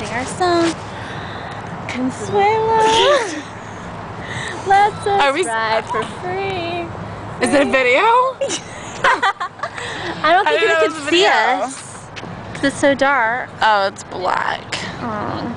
sing our song. Consuelo. Let's Are we- ride for free. Is it a video? I don't think didn't see us. Because it's so dark. Oh, it's black. Oh.